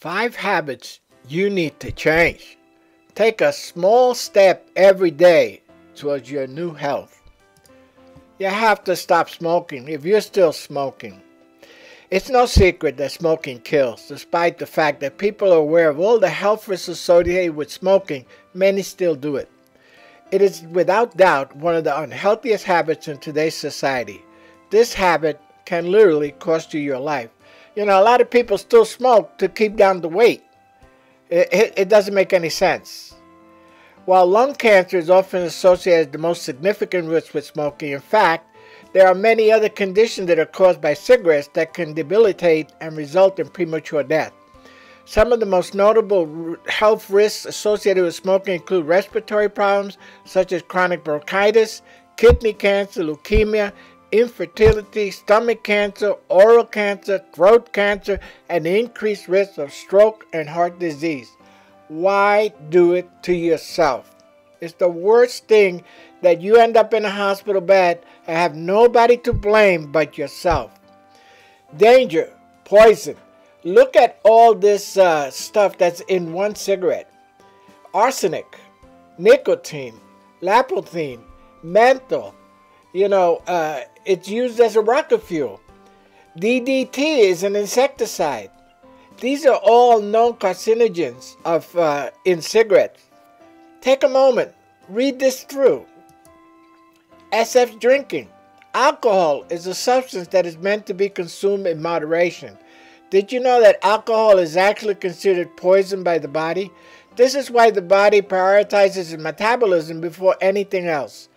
Five habits you need to change. Take a small step every day towards your new health. You have to stop smoking if you're still smoking. It's no secret that smoking kills, despite the fact that people are aware of all the health risks associated with smoking, many still do it. It is without doubt one of the unhealthiest habits in today's society. This habit can literally cost you your life. You know, a lot of people still smoke to keep down the weight. It, it, doesn't make any sense. While lung cancer is often associated as the most significant risk with smoking, in fact, there are many other conditions that are caused by cigarettes that can debilitate and result in premature death. Some of the most notable health risks associated with smoking include respiratory problems such as chronic bronchitis, kidney cancer, leukemia, infertility, stomach cancer, oral cancer, throat cancer, and increased risk of stroke and heart disease. Why do it to yourself? It's the worst thing that you end up in a hospital bed and have nobody to blame but yourself. Danger, poison. Look at all this uh, stuff that's in one cigarette arsenic, nicotine, lapotine, menthol. You know, uh, it's used as a rocket fuel. DDT is an insecticide. These are all known carcinogens of uh, in cigarettes. Take a moment, read this through. SF drinking. Alcohol is a substance that is meant to be consumed in moderation. Did you know that alcohol is actually considered poison by the body? This is why the body prioritizes its metabolism before anything else.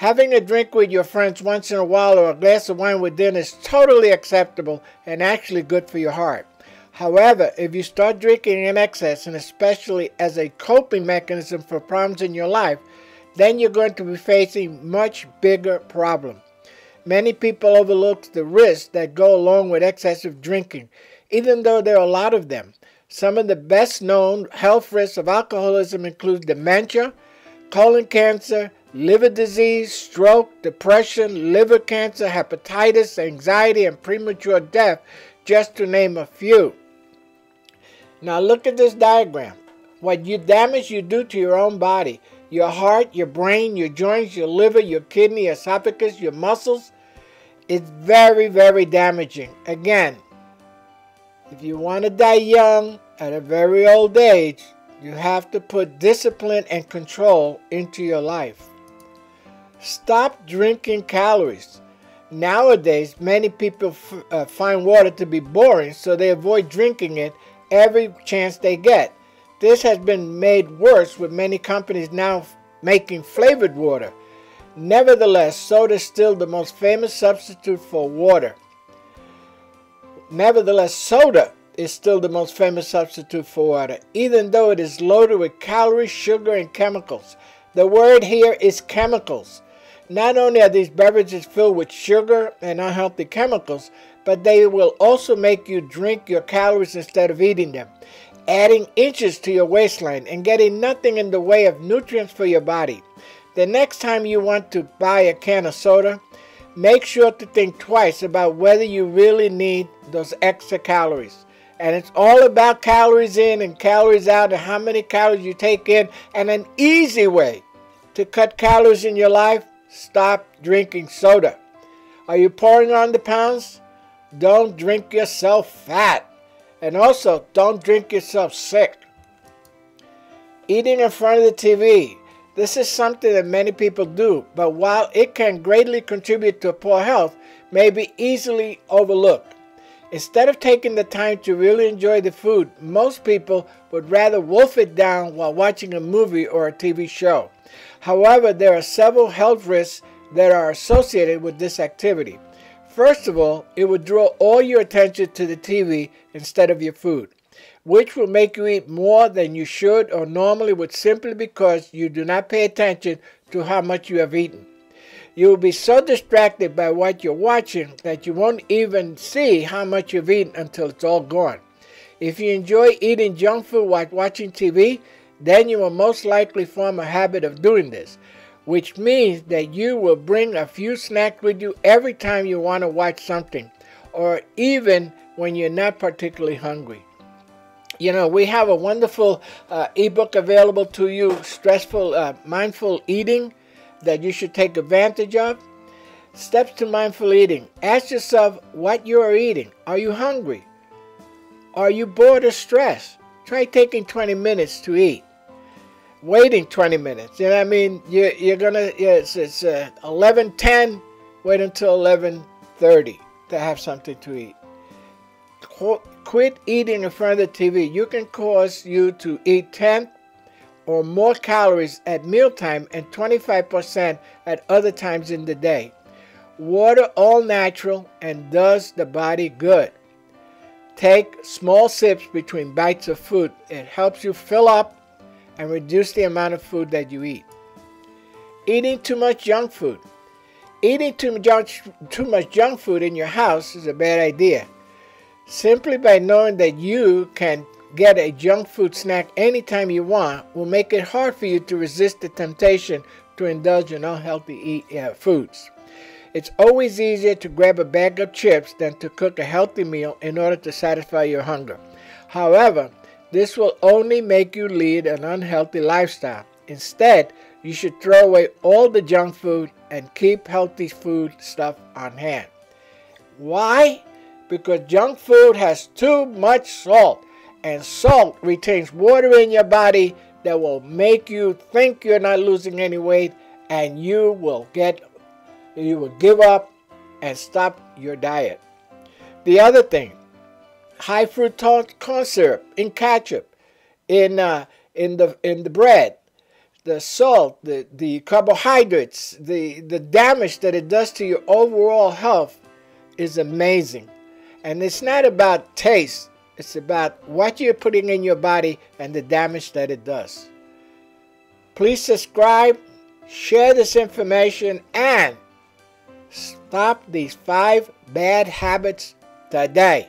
Having a drink with your friends once in a while or a glass of wine with dinner is totally acceptable and actually good for your heart. However, if you start drinking in excess, and especially as a coping mechanism for problems in your life, then you're going to be facing much bigger problem. Many people overlook the risks that go along with excessive drinking, even though there are a lot of them. Some of the best known health risks of alcoholism include dementia, colon cancer, liver disease, stroke, depression, liver cancer, hepatitis, anxiety, and premature death, just to name a few. Now look at this diagram. What you damage you do to your own body, your heart, your brain, your joints, your liver, your kidney, esophagus, your muscles, it's very, very damaging. Again, if you want to die young at a very old age, you have to put discipline and control into your life. Stop drinking calories. Nowadays, many people uh, find water to be boring, so they avoid drinking it every chance they get. This has been made worse with many companies now making flavored water. Nevertheless, soda is still the most famous substitute for water. Nevertheless, soda is still the most famous substitute for water, even though it is loaded with calories, sugar, and chemicals. The word here is chemicals. Not only are these beverages filled with sugar and unhealthy chemicals, but they will also make you drink your calories instead of eating them, adding inches to your waistline and getting nothing in the way of nutrients for your body. The next time you want to buy a can of soda, make sure to think twice about whether you really need those extra calories. And it's all about calories in and calories out and how many calories you take in. And an easy way to cut calories in your life stop drinking soda. Are you pouring on the pounds? Don't drink yourself fat. And also, don't drink yourself sick. Eating in front of the TV. This is something that many people do, but while it can greatly contribute to poor health, may be easily overlooked. Instead of taking the time to really enjoy the food, most people would rather wolf it down while watching a movie or a TV show. However, there are several health risks that are associated with this activity. First of all, it will draw all your attention to the TV instead of your food, which will make you eat more than you should or normally would simply because you do not pay attention to how much you have eaten. You will be so distracted by what you're watching that you won't even see how much you've eaten until it's all gone. If you enjoy eating junk food while watching TV, then you will most likely form a habit of doing this which means that you will bring a few snacks with you every time you want to watch something, or even when you're not particularly hungry. You know, we have a wonderful uh, ebook available to you, Stressful uh, Mindful Eating, that you should take advantage of. Steps to mindful eating. Ask yourself what you are eating. Are you hungry? Are you bored or stressed? Try taking 20 minutes to eat. Waiting 20 minutes. You know what I mean? You're, you're to, it's, it's uh, 11.10, wait until 11.30 to have something to eat. Quit eating in front of the TV. You can cause you to eat 10 or more calories at mealtime and 25% at other times in the day. Water all natural and does the body good. Take small sips between bites of food. It helps you fill up and reduce the amount of food that you eat. Eating too much junk food. Eating too much, too much junk food in your house is a bad idea. Simply by knowing that you can get a junk food snack anytime you want will make it hard for you to resist the temptation to indulge in unhealthy eat, uh, foods. It's always easier to grab a bag of chips than to cook a healthy meal in order to satisfy your hunger. However, this will only make you lead an unhealthy lifestyle. Instead, you should throw away all the junk food and keep healthy food stuff on hand. Why? Because junk food has too much salt, and salt retains water in your body that will make you think you're not losing any weight and you will get you will give up and stop your diet. The other thing, high fructose corn syrup in ketchup, in uh, in the in the bread, the salt, the the carbohydrates, the the damage that it does to your overall health is amazing. And it's not about taste, it's about what you're putting in your body and the damage that it does. Please subscribe, share this information, and Stop these five bad habits today.